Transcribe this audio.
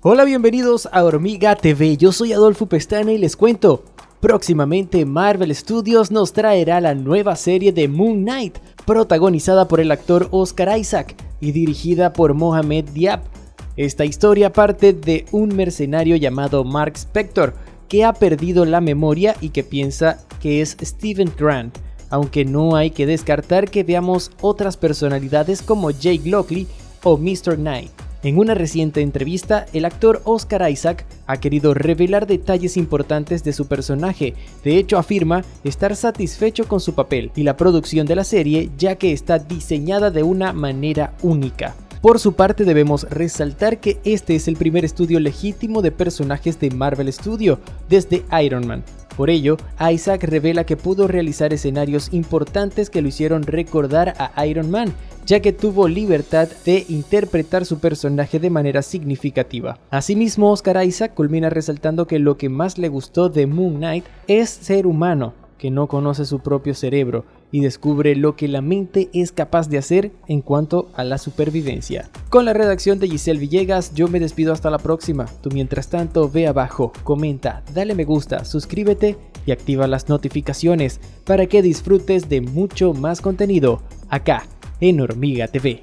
Hola, bienvenidos a Hormiga TV. Yo soy Adolfo Pestana y les cuento. Próximamente Marvel Studios nos traerá la nueva serie de Moon Knight, protagonizada por el actor Oscar Isaac y dirigida por Mohamed Diab. Esta historia parte de un mercenario llamado Mark Spector, que ha perdido la memoria y que piensa que es Steven Grant, aunque no hay que descartar que veamos otras personalidades como Jake Lockley o Mr. Knight. En una reciente entrevista, el actor Oscar Isaac ha querido revelar detalles importantes de su personaje, de hecho afirma estar satisfecho con su papel y la producción de la serie ya que está diseñada de una manera única. Por su parte debemos resaltar que este es el primer estudio legítimo de personajes de Marvel Studio desde Iron Man, por ello, Isaac revela que pudo realizar escenarios importantes que lo hicieron recordar a Iron Man, ya que tuvo libertad de interpretar su personaje de manera significativa. Asimismo, Oscar Isaac culmina resaltando que lo que más le gustó de Moon Knight es ser humano, que no conoce su propio cerebro y descubre lo que la mente es capaz de hacer en cuanto a la supervivencia. Con la redacción de Giselle Villegas, yo me despido hasta la próxima. Tú mientras tanto ve abajo, comenta, dale me gusta, suscríbete y activa las notificaciones para que disfrutes de mucho más contenido acá en Hormiga TV.